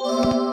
you.